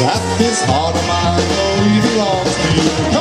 That this heart of mine, only belongs to you.